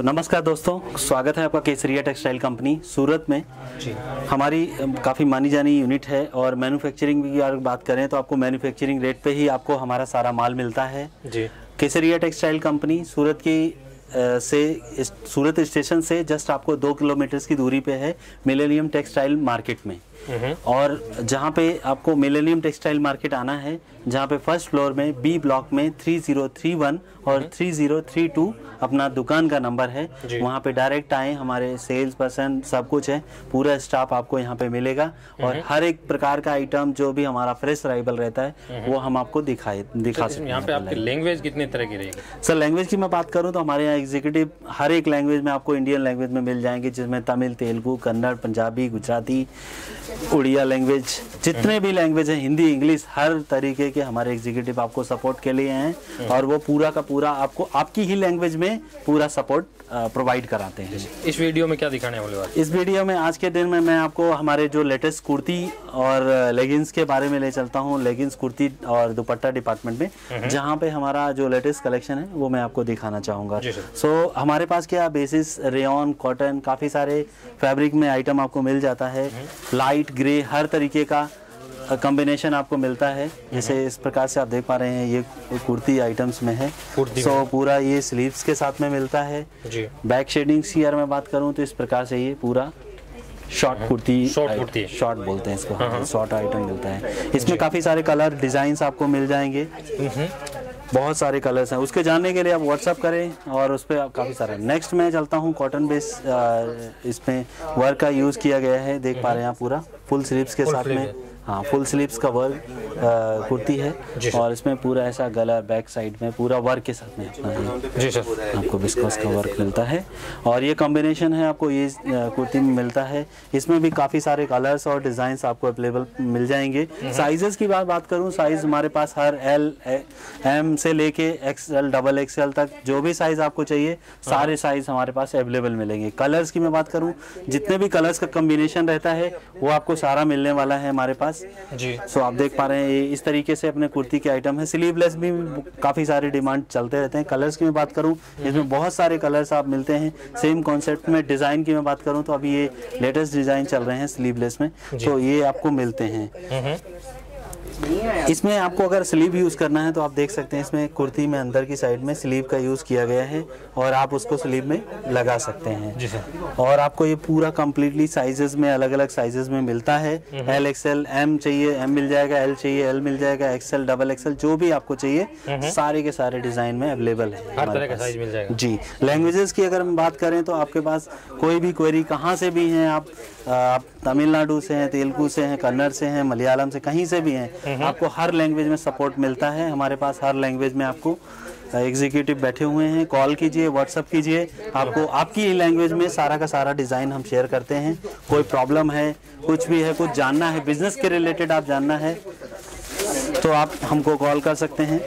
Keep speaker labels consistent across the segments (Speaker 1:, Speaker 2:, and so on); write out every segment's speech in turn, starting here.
Speaker 1: तो नमस्कार दोस्तों स्वागत है आपका केसरिया टेक्सटाइल कंपनी सूरत में।
Speaker 2: जी।
Speaker 1: हमारी काफ़ी मानी जानी यूनिट है और मैन्युफैक्चरिंग की अगर बात करें तो आपको मैन्युफैक्चरिंग रेट पे ही आपको हमारा सारा माल मिलता है।
Speaker 2: जी।
Speaker 1: केसरिया टेक्सटाइल कंपनी सूरत की से सूरत स्टेशन से जस्ट आपको दो किलोमीटर की दूरी पे है मिलेनियम टेक्सटाइल मार्केट में। और जहाँ पे आपको मिलेनियम टेक्सटाइल मार्केट आना है जहाँ पे फ़र्स्ट फ्लोर में बी ब्लॉक में 3031 और 3032 अपना दुकान का नंबर है। वहाँ पे डायरेक्ट आए हमारे सेल्स पर्सन सब कुछ है पूरा स्टाफ आपको यहाँ पे मिलेगा। और हर एक प्रकार का आइटम जो भी हमारा फ्रेश राइबल रहता है वो हम आपको दिखाए दिखा सकते
Speaker 2: यहाँ पे
Speaker 1: हैं
Speaker 2: आपकी लैंग्वेज कितने तरह की रहेगी?
Speaker 1: सर लैंग्वेज की मैं बात करूँ तो हमारे यहाँ एग्जीक्यूटिव हर एक लैंग्वेज में आपको इंडियन लैंग्वेज में मिल जाएँगे जिसमें तमिल तेलुगु कन्नड़ पंजाबी गुजराती उड़िया लैंग्वेज जितने भी लैंग्वेज हैं हिंदी इंग्लिश हर तरीके के हमारे एग्जीक्यूटिव आपको सपोर्ट के लिए हैं और वो पूरा का पूरा आपको आपकी ही लैंग्वेज में पूरा सपोर्ट प्रोवाइड कराते हैं।
Speaker 2: इस वीडियो में क्या दिखाने वाले
Speaker 1: इस वीडियो में आज के दिन में मैं आपको हमारे जो लेटेस्ट कुर्ती और लेगिंग्स के बारे में ले चलता हूँ लेगिंग्स कुर्ती और दुपट्टा डिपार्टमेंट में जहाँ पे हमारा जो लेटेस्ट कलेक्शन है वो मैं आपको दिखाना चाहूँगा। सो हमारे पास क्या बेसिस रेयन कॉटन काफ़ी सारे फैब्रिक में आइटम आपको मिल जाता है। लाइट ग्रे हर तरीके का कॉम्बिनेशन आपको मिलता है। जैसे इस प्रकार से आप देख पा रहे हैं ये कुर्ती आइटम्स में है। सो पूरा ये स्लीव्स के साथ में मिलता है।
Speaker 2: जी।
Speaker 1: बैक शेडिंग्स की अगर मैं बात करूँ तो इस प्रकार से ये पूरा short kurti
Speaker 2: Short kurti.
Speaker 1: Short बोलते हैं इसको। शॉर्ट आइटम मिलता है। इसमें काफ़ी सारे कलर डिज़ाइंस आपको मिल जाएँगे। बहुत सारे कलर्स हैं। उसके जानने के लिए आप व्हाट्सअप करें और उस पर काफ़ी सारे। नेक्स्ट मैं चलता हूँ कॉटन बेस इसमें वर्क का यूज़ किया गया है। देख पा रहे हैं आप पूरा। फुल स्लीव्स के साथ में। हाँ फुल स्लीव्स का वर्क कुर्ती है और इसमें पूरा ऐसा गला बैक साइड में पूरा वर्क के साथ में
Speaker 2: जी सर।
Speaker 1: आपको बिस्कॉस का वर्क मिलता है। और ये कॉम्बिनेशन है आपको ये कुर्ती में मिलता है। इसमें भी काफ़ी सारे कलर्स और डिज़ाइंस आपको अवेलेबल मिल जाएँगे। साइजेस की बात बात करूँ साइज़ हमारे पास हर एल एम से लेके एक्सएल डबल एक्सएल तक जो भी साइज़ आपको चाहिए सारे साइज़ हमारे पास अवेलेबल मिलेंगे। कलर्स की मैं बात करूँ जितने भी कलर्स का कॉम्बिनेशन रहता है वो आपको सारा मिलने वाला है हमारे पास।
Speaker 2: जी।
Speaker 1: सो आप देख पा रहे हैं ये इस तरीके से अपने कुर्ती के आइटम है। स्लीवलेस भी काफ़ी सारे डिमांड चलते रहते हैं। कलर्स की मैं बात करूँ इसमें बहुत सारे कलर्स आप मिलते हैं। सेम कॉन्सेप्ट में डिज़ाइन की मैं बात करूँ तो अभी ये लेटेस्ट डिज़ाइन चल रहे हैं स्लीवलेस में। तो ये आपको मिलते हैं। इसमें आपको अगर स्लीव यूज़ करना है तो आप देख सकते हैं इसमें कुर्ती में अंदर की साइड में स्लीव का यूज़ किया गया है और आप उसको स्लीव में लगा सकते हैं।
Speaker 2: जी सर।
Speaker 1: और आपको ये पूरा कम्प्लीटली साइजेस में अलग अलग साइजेस में मिलता है। एल एक्सएल एम चाहिए एम मिल जाएगा एल चाहिए एल मिल जाएगा एक्सएल डबल एक्सएल जो भी आपको चाहिए सारे के सारे डिज़ाइन में अवेलेबल है
Speaker 2: हर तरह का साइज़ मिल जाएगा।
Speaker 1: जी। लैंग्वेजेस की अगर हम बात करें तो आपके पास कोई भी क्वेरी कहाँ से भी हैं? आप आप तमिलनाडु से हैं तेलुगु से हैं कन्नड़ से हैं मलयालम से कहीं से भी हैं आपको हर लैंग्वेज में सपोर्ट मिलता है। हमारे पास हर लैंग्वेज में आपको एग्जीक्यूटिव बैठे हुए हैं। कॉल कीजिए व्हाट्सअप कीजिए। आपको आपकी ही लैंग्वेज में सारा का सारा डिज़ाइन हम शेयर करते हैं। कोई प्रॉब्लम है कुछ भी है कुछ जानना है बिज़नेस के रिलेटेड आप जानना है तो आप हमको कॉल कर सकते हैं।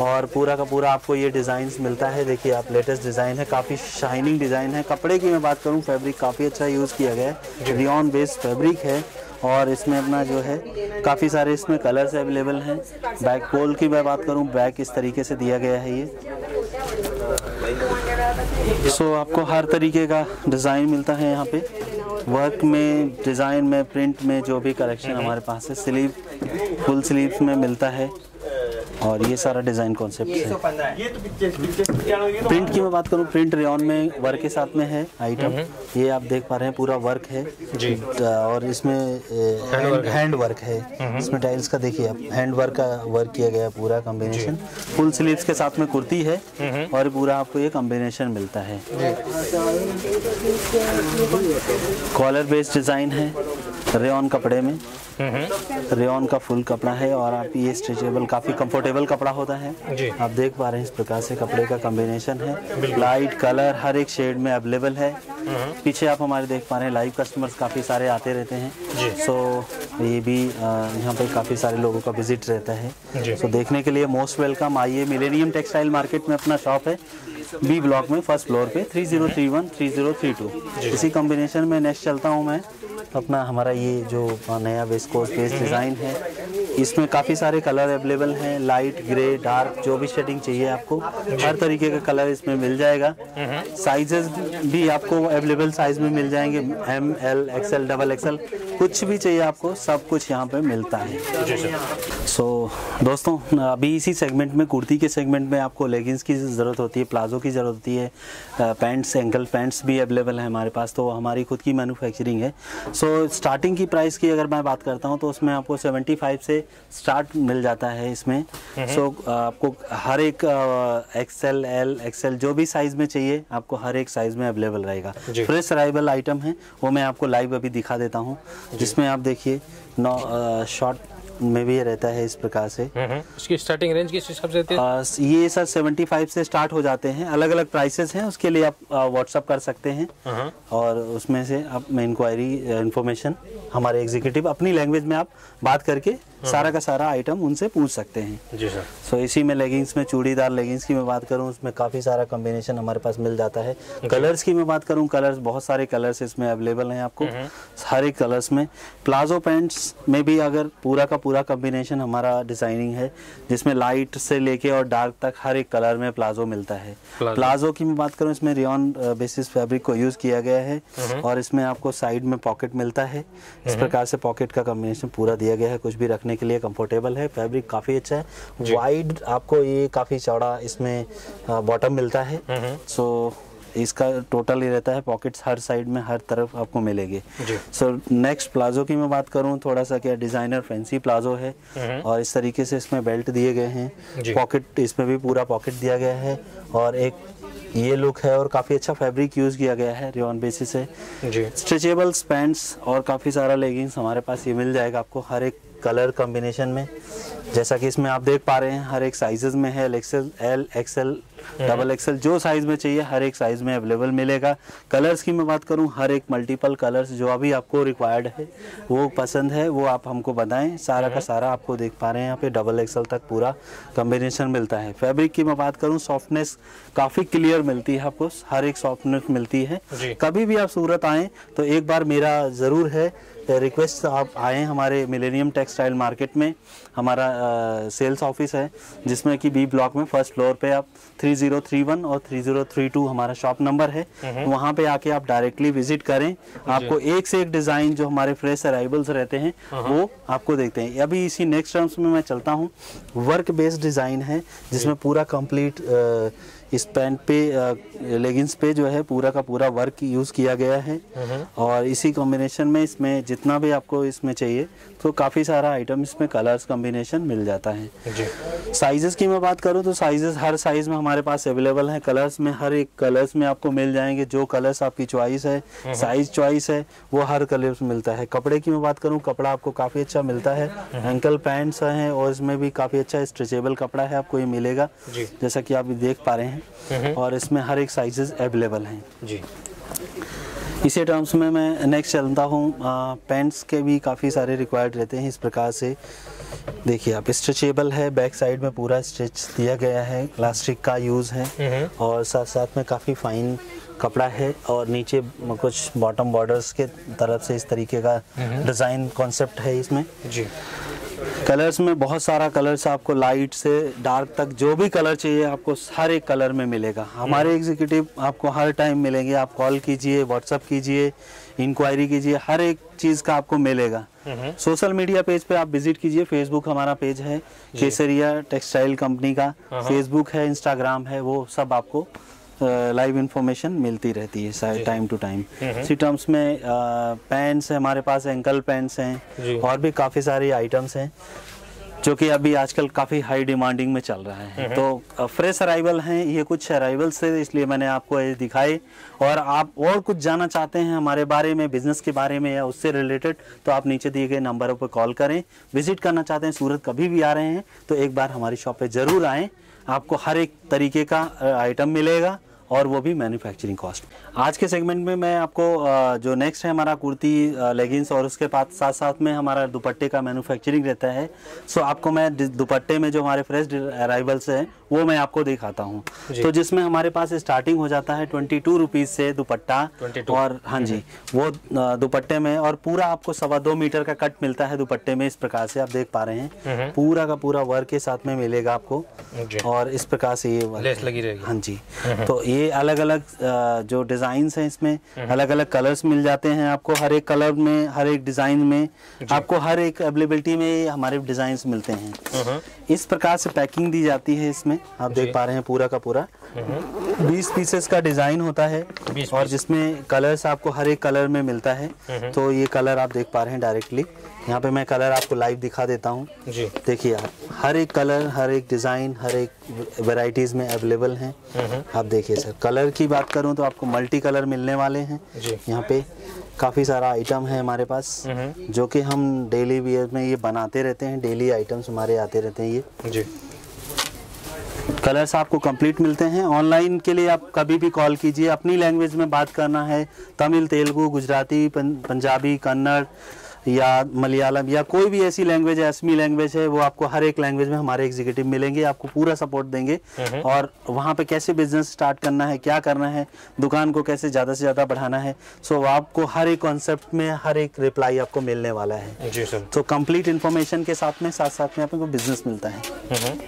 Speaker 1: और पूरा का पूरा आपको ये डिज़ाइन मिलता है। देखिए आप लेटेस्ट डिज़ाइन है काफ़ी शाइनिंग डिज़ाइन है। कपड़े की मैं बात करूँ फैब्रिक काफ़ी अच्छा यूज़ किया गया है। रियन बेस्ड फैब्रिक है। और इसमें अपना जो है काफ़ी सारे इसमें कलर्स अवेलेबल हैं। बैक पोल की मैं बात करूँ बैक इस तरीके से दिया गया है ये। सो so, आपको हर तरीके का डिज़ाइन मिलता है यहाँ पे। वर्क में डिज़ाइन में प्रिंट में जो भी कलेक्शन हमारे पास है स्लीव फुल स्लीव में मिलता है। और ये सारा डिज़ाइन कॉन्सेप्ट है। प्रिंट की मैं बात करूँ प्रिंट रेयन में वर्क के साथ में है आइटम ये आप देख पा रहे हैं पूरा वर्क है।
Speaker 2: जी।
Speaker 1: और इसमें हैंड हैंड वर्क है। इसमें टाइल्स का देखिए आप हैंड वर्क का वर्क किया गया पूरा कॉम्बिनेशन फुल स्लीव्स के साथ में कुर्ती है और पूरा आपको ये कॉम्बिनेशन मिलता है। कॉलर बेस्ड डिज़ाइन है। रेयन कपड़े में। रेयन का फुल कपड़ा है और आप ये स्ट्रेचेबल काफ़ी कंफर्टेबल कपड़ा होता है।
Speaker 2: जी।
Speaker 1: आप देख पा रहे हैं इस प्रकार से कपड़े का कॉम्बिनेशन है। लाइट कलर हर एक शेड में अवेलेबल है। पीछे आप हमारे देख पा रहे हैं लाइव कस्टमर्स काफ़ी सारे आते रहते हैं। सो ये भी यहाँ पे काफ़ी सारे लोगों का विज़िट रहता है। सो देखने के लिए मोस्ट वेलकम आइए। मिलेनियम टेक्सटाइल मार्केट में अपना शॉप है। बी ब्लॉक में फ़र्स्ट फ्लोर पे 3031 3032 इसी कॉम्बिनेशन में नेक्स्ट चलता हूँ मैं। अपना हमारा ये जो नया वेस्ट कोस्ट बेस्ड डिज़ाइन है इसमें काफ़ी सारे कलर अवेलेबल हैं लाइट ग्रे डार्क जो भी शेडिंग चाहिए आपको हर तरीके का कलर इसमें मिल जाएगा। साइजेस भी आपको अवेलेबल साइज़ में मिल जाएँगे M L XL double XL कुछ भी चाहिए आपको सब कुछ यहाँ पे मिलता है। सो दोस्तों अभी इसी सेगमेंट में कुर्ती के सेगमेंट में आपको लेगिंग्स की ज़रूरत होती है प्लाजो की ज़रूरत होती है पैंट्स एंकल पैंट्स भी अवेलेबल है हमारे पास तो हमारी खुद की मैन्युफैक्चरिंग है। सो so, स्टार्टिंग की प्राइस की अगर मैं बात करता हूँ तो उसमें आपको 75 से स्टार्ट मिल जाता है इसमें। सो so, आपको हर एक एक्सएल एल एक्सएल जो भी साइज़ में चाहिए आपको हर एक साइज़ में अवेलेबल रहेगा। फ्रेश अराइवल आइटम है वो मैं आपको लाइव अभी दिखा देता हूँ जिसमें आप देखिए नौ शॉर्ट में भी रहता है इस प्रकार से।
Speaker 2: हम्म, इसकी स्टार्टिंग रेंज किस हिसाब से
Speaker 1: आ, ये सर 75 से स्टार्ट हो जाते हैं। अलग अलग प्राइसेस हैं उसके लिए आप व्हाट्सअप कर सकते हैं।
Speaker 2: हाँ
Speaker 1: और उसमें से आप इंक्वायरी इन्फॉर्मेशन हमारे एग्जीक्यूटिव अपनी लैंग्वेज में आप बात करके सारा का सारा आइटम उनसे पूछ सकते हैं।
Speaker 2: जी सर।
Speaker 1: सो so, इसी में लेगिंग्स में चूड़ीदार लेगिंग्स की मैं बात करूँ उसमें काफ़ी सारा कॉम्बिनेशन हमारे पास मिल जाता है। कलर्स की मैं बात करूँ कलर्स बहुत सारे कलर्स इसमें अवेलेबल हैं आपको। हर एक कलर्स में। प्लाजो पैंट्स में भी अगर पूरा का पूरा कॉम्बिनेशन हमारा डिज़ाइनिंग है जिसमें लाइट से लेके और डार्क तक हर एक कलर में प्लाजो मिलता है।
Speaker 2: प्लाजो।
Speaker 1: की मैं बात करूँ इसमें रियॉन बेसिस फैब्रिक को यूज़ किया गया है। और इसमें आपको साइड में पॉकेट मिलता है। इस प्रकार से पॉकेट का कॉम्बिनेशन पूरा दिया गया है कुछ भी रखने के लिए कंफर्टेबल है फैब्रिक काफ़ी अच्छा है। वाइड आपको ये काफ़ी चौड़ा इसमें बॉटम मिलता है। सो इसका टोटल ये रहता है पॉकेट्स हर साइड में हर तरफ़ आपको मिलेंगे। सो नेक्स्ट प्लाजो की मैं बात करूँ थोड़ा सा क्या डिज़ाइनर फैंसी प्लाजो है। और इस तरीके से इसमें बेल्ट दिए गए हैं। पॉकेट इसमें भी पूरा पॉकेट दिया गया है। और एक ये लुक है और काफ़ी अच्छा फैब्रिक यूज़ किया गया है रियन बेसिस है
Speaker 2: जी।
Speaker 1: स्ट्रेचेबल्स पैंट्स और काफ़ी सारा लेगिंग्स हमारे पास ये मिल जाएगा आपको। हर एक कलर कॉम्बिनेशन में। जैसा कि इसमें आप देख पा रहे हैं हर एक साइजेस में है L XL L XL double XL जो साइज़ में चाहिए हर एक साइज़ में अवेलेबल मिलेगा। कलर्स की मैं बात करूँ हर एक मल्टीपल कलर्स जो अभी आपको रिक्वायर्ड है वो पसंद है वो आप हमको बताएँ। सारा का सारा आपको देख पा रहे हैं यहाँ पे डबल एक्सएल तक पूरा कॉम्बिनेशन मिलता है। फैब्रिक की मैं बात करूँ सॉफ्टनेस काफ़ी क्लियर मिलती है आपको हर एक सॉफ्टनेस मिलती है। कभी भी आप सूरत आएँ तो एक बार मेरा ज़रूर है रिक्वेस्ट आप आएँ हमारे मिलेनियम टेक्सटाइल मार्केट में। हमारा सेल्स ऑफ़िस है जिसमें कि बी ब्लॉक में फ़र्स्ट फ्लोर पे आप 3031 और 3032 हमारा शॉप नंबर है। वहाँ पे आके आप डायरेक्टली विज़िट करें। आपको एक से एक डिज़ाइन जो हमारे फ्रेश अराइवल्स रहते हैं वो आपको देखते हैं। अभी इसी नेक्स्ट टर्म्स में मैं चलता हूँ। वर्क बेस्ड डिज़ाइन है जिसमें पूरा कंप्लीट इस पैंट पे लेगिंग्स पे जो है पूरा का पूरा वर्क यूज़ किया गया है। और इसी कॉम्बिनेशन में इसमें जितना भी आपको इसमें चाहिए तो काफ़ी सारा आइटम इसमें कलर्स कॉम्बिनेशन मिल जाता है। साइजेस की मैं बात करूँ तो साइजेस हर साइज़ में हमारे पास अवेलेबल हैं। कलर्स में हर एक कलर्स में आपको मिल जाएँगे। जो कलर्स आपकी चॉइस है साइज़ चॉइस है वो हर कलर मिलता है। कपड़े की मैं बात करूँ कपड़ा आपको काफ़ी अच्छा मिलता है। एंकल पैंट्स हैं और इसमें भी काफ़ी अच्छा स्ट्रेचेबल कपड़ा है आपको ये मिलेगा। जैसा कि आप देख पा रहे हैं। और इसमें हर एक साइजेस अवेलेबल हैं।
Speaker 2: जी।
Speaker 1: इसी टर्म्स में मैं नेक्स्ट चलता हूँ। पैंट्स के भी काफ़ी सारे रिक्वायर्ड रहते हैं इस प्रकार से। देखिए आप स्ट्रेचेबल है बैक साइड में पूरा स्ट्रेच दिया गया है प्लास्टिक का यूज़ है। और साथ साथ में काफ़ी फाइन कपड़ा है और नीचे कुछ बॉटम बॉर्डर्स के तरफ़ से इस तरीके का डिज़ाइन कॉन्सेप्ट है इसमें।
Speaker 2: जी।
Speaker 1: कलर्स में बहुत सारा कलर्स आपको लाइट से डार्क तक जो भी कलर चाहिए आपको हर एक कलर में मिलेगा। हमारे एग्जीक्यूटिव आपको हर टाइम मिलेंगे। आप कॉल कीजिए व्हाट्सअप कीजिए इंक्वायरी कीजिए हर एक चीज़ का आपको मिलेगा। सोशल मीडिया पेज पे आप विज़िट कीजिए। फेसबुक हमारा पेज है केसरिया टेक्सटाइल कंपनी का। फेसबुक है। इंस्टाग्राम है वो सब आपको लाइव इंफॉर्मेशन मिलती रहती है टाइम टू टाइम इसी टर्म्स में पैंट्स है हमारे पास एंकल पैंट्स। हैं और भी काफ़ी सारी आइटम्स हैं जो कि अभी आजकल काफ़ी हाई डिमांडिंग में चल रहा है। तो फ्रेश अराइवल हैं ये कुछ अराइवल्स से इसलिए मैंने आपको ये दिखाए। और आप और कुछ जानना चाहते हैं हमारे बारे में बिज़नेस के बारे में या उससे रिलेटेड तो आप नीचे दिए गए नंबरों पर कॉल करें। विज़िट करना चाहते हैं सूरत कभी भी आ रहे हैं तो एक बार हमारी शॉप पे ज़रूर आएँ। आपको हर एक तरीके का आइटम मिलेगा। और वो भी मैन्युफैक्चरिंग कॉस्ट आज के सेगमेंट में मैं आपको जो नेक्स्ट है हमारा कुर्ती लेगिंग्स और उसके साथ साथ में हमारा दुपट्टे का मैन्युफैक्चरिंग रहता है। सो आपको मैं दुपट्टे में जो हमारे फ्रेश अराइवल्स हैं वो मैं आपको दिखाता हूँ। तो जिसमें हमारे पास स्टार्टिंग हो जाता है ट्वेंटी टू रुपीज़ से दुपट्टा। और हाँ जी वो दुपट्टे में और पूरा आपको सवा दो मीटर का कट मिलता है दुपट्टे में इस प्रकार से आप देख पा रहे हैं। पूरा का पूरा वर्क के साथ में मिलेगा आपको। और इस प्रकार से ये
Speaker 2: लेस लगी रहेगी।
Speaker 1: हाँ जी। तो ये अलग अलग जो डिज़ाइन हैं इसमें अलग अलग कलर्स मिल जाते हैं आपको। हर एक कलर में हर एक डिज़ाइन में आपको हर एक अवेलेबिलिटी में हमारे डिज़ाइन मिलते हैं।
Speaker 2: हम्म,
Speaker 1: इस प्रकार से पैकिंग दी जाती है इसमें। आप देख पा रहे हैं पूरा का पूरा। बीस पीसेस का डिज़ाइन होता है और जिसमें कलर्स आपको हर एक कलर में मिलता है। तो ये कलर आप देख पा रहे हैं डायरेक्टली यहाँ पे मैं कलर आपको लाइव दिखा देता हूँ। देखिए आप हर एक कलर हर एक डिज़ाइन हर एक वैरायटीज़ में अवेलेबल हैं। आप देखिए सर कलर की बात करूँ तो आपको मल्टी कलर मिलने वाले हैं। यहाँ पे काफ़ी सारा आइटम है हमारे पास जो कि हम डेली वियर में ये बनाते रहते हैं। डेली आइटम्स हमारे आते रहते हैं ये।
Speaker 2: जी।
Speaker 1: कलर्स आपको कंप्लीट मिलते हैं। ऑनलाइन के लिए आप कभी भी कॉल कीजिए। अपनी लैंग्वेज में बात करना है। तमिल तेलुगु गुजराती पं, पंजाबी कन्नड़ या मलयालम या कोई भी ऐसी लैंग्वेज है असमी लैंग्वेज है वो आपको हर एक लैंग्वेज में हमारे एग्जीक्यूटिव मिलेंगे। आपको पूरा सपोर्ट देंगे। और वहाँ पे कैसे बिज़नेस स्टार्ट करना है क्या करना है दुकान को कैसे ज़्यादा से ज़्यादा बढ़ाना है सो आपको हर एक कॉन्सेप्ट में हर एक रिप्लाई आपको मिलने वाला है।
Speaker 2: जी सर।
Speaker 1: तो कंप्लीट इन्फॉर्मेशन के साथ में साथ साथ में आपको बिज़नेस मिलता है।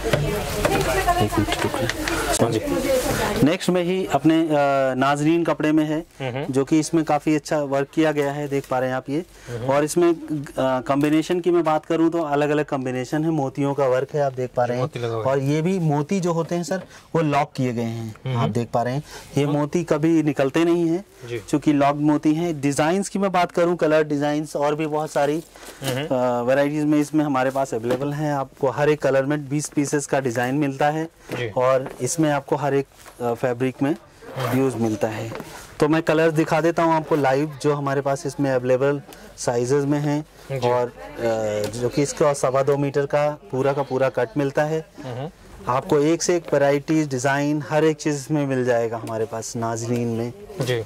Speaker 1: Goed,
Speaker 2: हाँ जी।
Speaker 1: नेक्स्ट में ही अपने नाजरीन कपड़े में है जो कि इसमें काफ़ी अच्छा वर्क किया गया है देख पा रहे हैं आप ये। और इसमें कॉम्बिनेशन की मैं बात करूँ तो अलग अलग कॉम्बिनेशन है मोतियों का वर्क है आप देख पा रहे हैं। और ये भी मोती जो होते हैं सर वो लॉक किए गए हैं आप देख पा रहे हैं। ये मोती कभी निकलते नहीं है। क्योंकि लॉक्ड मोती हैं। डिज़ाइन की मैं बात करूँ कलर डिज़ाइन और भी बहुत सारी वैरायटीज में इसमें हमारे पास अवेलेबल हैं। आपको हर एक कलर में 20 पीसेस का डिज़ाइन मिलता है। और इसमें आपको हर एक फैब्रिक में यूज़ मिलता है। तो मैं कलर दिखा देता हूँ आपको लाइव जो हमारे पास इसमें अवेलेबल साइजेस में हैं और जो कि इसका सवा दो मीटर का पूरा का पूरा कट मिलता है। आपको एक से एक वैरायटी डिज़ाइन हर एक चीज़ में मिल जाएगा हमारे पास नाजरीन में।
Speaker 2: जी।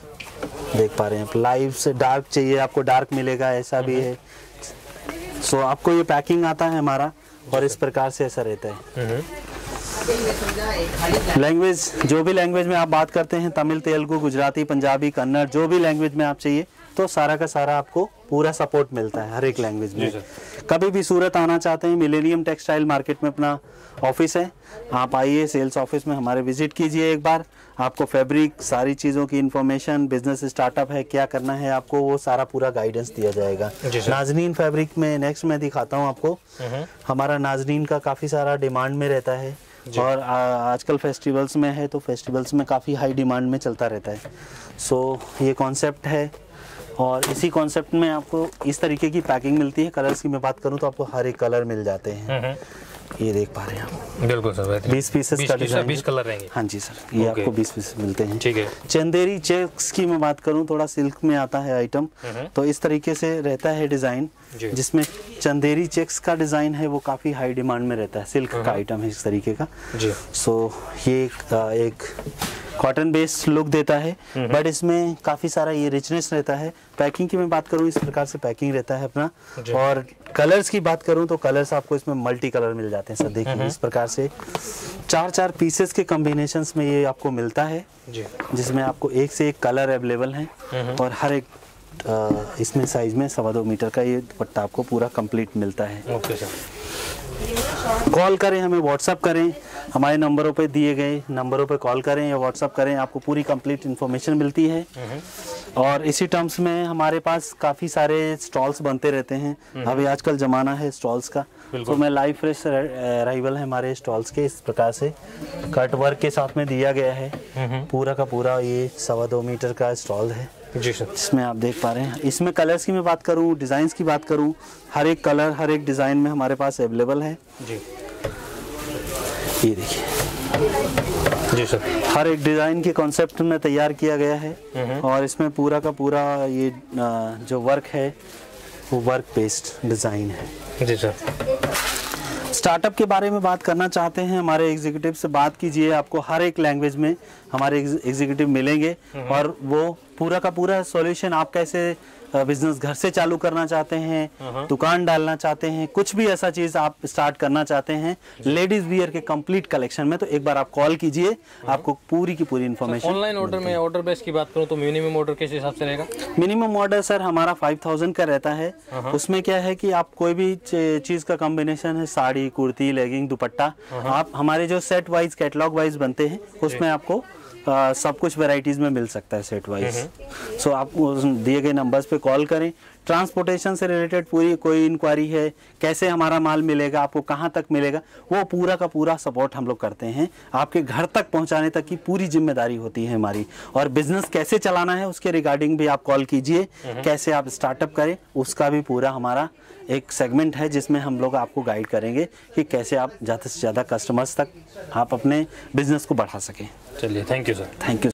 Speaker 1: देख पा रहे हैं आप लाइव से डार्क चाहिए आपको डार्क मिलेगा ऐसा भी है। सो आपको ये पैकिंग आता है हमारा और इस प्रकार से ऐसा रहता है। लैंग्वेज जो भी लैंग्वेज में आप बात करते हैं तमिल तेलुगु गुजराती पंजाबी कन्नड़ जो भी लैंग्वेज में आप चाहिए तो सारा का सारा आपको पूरा सपोर्ट मिलता है हर एक लैंग्वेज में। कभी भी सूरत आना चाहते हैं मिलेनियम टेक्सटाइल मार्केट में अपना ऑफ़िस है आप आइए सेल्स ऑफ़िस में हमारे विज़िट कीजिए एक बार। आपको फैब्रिक सारी चीज़ों की इन्फॉर्मेशन बिज़नेस स्टार्टअप है क्या करना है आपको वो सारा पूरा गाइडेंस दिया जाएगा। नाजनीन फैब्रिक में नेक्स्ट मैं दिखाता हूँ आपको। हमारा नाजनीन का काफ़ी सारा डिमांड में रहता है। और आ, आजकल फेस्टिवल्स में है तो फेस्टिवल्स में काफ़ी हाई डिमांड में चलता रहता है। सो so, ये कॉन्सेप्ट है और इसी कॉन्सेप्ट में आपको इस तरीके की पैकिंग मिलती है। कलर्स की मैं बात करूँ तो आपको हर एक कलर मिल जाते हैं। ये देख पा रहे हैं आप।
Speaker 2: बिल्कुल सर।
Speaker 1: 20 पीसेस
Speaker 2: बीस
Speaker 1: का डिज़ाइन
Speaker 2: बीस कलर रहेंगे।
Speaker 1: हाँ जी सर ये आपको 20 पीस मिलते हैं।
Speaker 2: ठीक है।
Speaker 1: चंदेरी चेक्स की मैं बात करूँ थोड़ा सिल्क में आता है आइटम तो इस तरीके से रहता है डिज़ाइन। जिसमें चंदेरी चेक्स का डिज़ाइन है वो काफ़ी हाई डिमांड में रहता है। सिल्क का आइटम है इस तरीके का।
Speaker 2: जी।
Speaker 1: सो ये एक, एक कॉटन बेस्ड लुक देता है। बट इसमें काफ़ी सारा ये रिचनेस रहता है। पैकिंग की मैं बात करूँ इस प्रकार से पैकिंग रहता है अपना। और कलर्स की बात करूँ तो कलर्स आपको इसमें मल्टी कलर मिल जाते हैं सर देखिए इस प्रकार से। चार चार पीसेस के कॉम्बिनेशंस में ये आपको मिलता है जिसमें आपको एक से एक कलर अवेलेबल है। और हर एक इसमें साइज़ में सवा दो मीटर का ये दुपट्टा आपको पूरा कंप्लीट मिलता है।
Speaker 2: ओके सर
Speaker 1: कॉल करें हमें व्हाट्सअप करें। हमारे नंबरों पे दिए गए नंबरों पे कॉल करें या व्हाट्सअप करें आपको पूरी कंप्लीट इन्फॉर्मेशन मिलती है। और इसी टर्म्स में हमारे पास काफ़ी सारे स्टॉल्स बनते रहते हैं। अभी आजकल ज़माना है स्टॉल्स का। तो मैं लाइव फ्रेश अराइवल है हमारे स्टॉल्स के इस प्रकार से। कट वर्क के साथ में दिया गया है। पूरा का पूरा ये सवा दो मीटर का स्टॉल है।
Speaker 2: जी सर।
Speaker 1: इसमें आप देख पा रहे हैं। इसमें कलर्स की मैं बात करूँ डिज़ाइंस की बात करूँ हर एक कलर हर एक डिज़ाइन में हमारे पास अवेलेबल है।
Speaker 2: जी।
Speaker 1: ये देखिए।
Speaker 2: जी सर।
Speaker 1: हर एक डिज़ाइन के कॉन्सेप्ट में तैयार किया गया है और इसमें पूरा का पूरा ये जो वर्क है वो वर्क बेस्ड डिज़ाइन है।
Speaker 2: जी सर।
Speaker 1: स्टार्टअप के बारे में बात करना चाहते हैं हमारे एग्जीक्यूटिव से बात कीजिए आपको हर एक लैंग्वेज में हमारे एग्जीक्यूटिव मिलेंगे और वो पूरा का पूरा सॉल्यूशन आप कैसे बिज़नेस घर से चालू करना चाहते हैं दुकान डालना चाहते हैं कुछ भी ऐसा चीज़ आप स्टार्ट करना चाहते हैं लेडीज़ वियर के कंप्लीट कलेक्शन में तो एक बार आप कॉल कीजिए आपको पूरी की पूरी इन्फॉर्मेशन
Speaker 2: ऑनलाइन ऑर्डर में ऑर्डर बेस की बात करूँ तो मिनिमम ऑर्डर किस हिसाब से रहेगा?
Speaker 1: मिनिमम ऑर्डर सर हमारा 5000 का रहता है। उसमें क्या है कि आप कोई भी चीज़ का कॉम्बिनेशन है साड़ी कुर्ती लेगिंग दुपट्टा आप हमारे जो सेट वाइज कैटलॉग वाइज बनते हैं उसमें आपको सब कुछ वेराइटीज में मिल सकता है सेट वाइज सो आप दिए गए नंबर्स पे कॉल करें ट्रांसपोर्टेशन से रिलेटेड पूरी कोई इंक्वायरी है? कैसे हमारा माल मिलेगा? आपको कहाँ तक मिलेगा? वो पूरा का पूरा सपोर्ट हम लोग करते हैं। आपके घर तक पहुँचाने तक की पूरी ज़िम्मेदारी होती है हमारी। और बिज़नेस कैसे चलाना है उसके रिगार्डिंग भी आप कॉल कीजिए। कैसे आप स्टार्टअप करें उसका भी पूरा हमारा एक सेगमेंट है जिसमें हम लोग आपको गाइड करेंगे कि कैसे आप ज़्यादा से ज़्यादा कस्टमर्स तक आप अपने बिज़नेस को बढ़ा सकें।
Speaker 2: चलिए thank you sir
Speaker 1: thank you